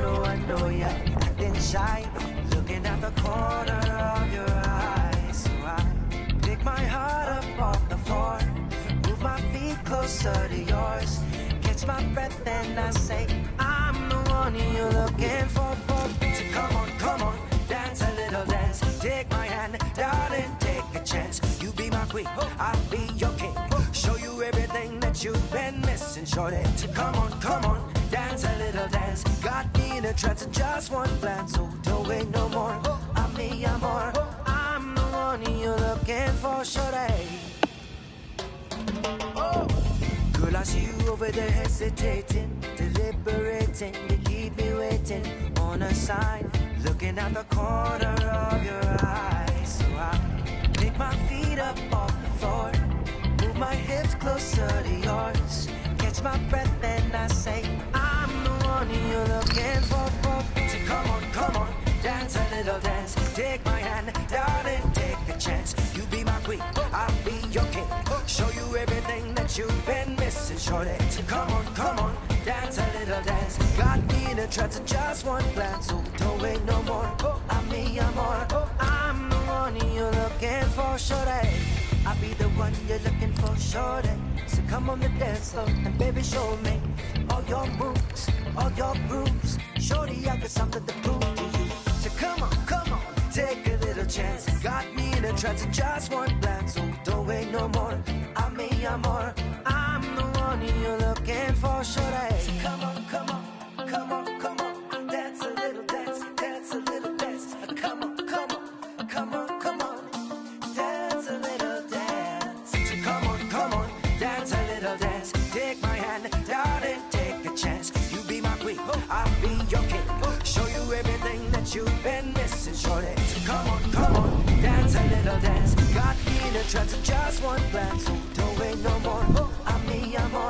know, I know you're acting shy. Looking at the corner of your eyes So I pick my heart up off the floor. Move my feet closer to yours. Catch my breath and I say, I'm the one you're looking for. So come on, come on, dance a little dance. Take my hand, darling, take a chance. You be my queen, I'll you've been missing, shorty. Come on, come on, dance a little dance. Got me in a trance in just one glance, so don't wait no more. I'm I'm. I'm the one you're looking for, shorty. Oh. Girl, I see you over there hesitating, deliberating. You keep me waiting on a sign, looking at the corner of your eye. My breath and I say, I'm the one you're looking for. So come on, come on, dance a little dance. Take my hand, darling, take a chance. You be my queen, I'll be your king. Show you everything that you've been missing, shorty. So come on, come on, dance a little dance. Got me in a trance just one glance, so don't wait no more. I'm me, I'm. I'm you're looking for, shorty. I'll be the one you're looking for, shorty. So come on the dance floor and baby, show me all your moves, all your grooves. Shorty, I got something to prove to you. So come on, come on, take a little chance. Got me in a trance just one glance, so don't wait no more. Take my hand, darling, take a chance. You be my queen, I'll be your king. Show you everything that you've been missing, shorty. So come on, come on, dance a little dance. Got me in a trance just one glance, so don't wait no more. I'm me, I'm more.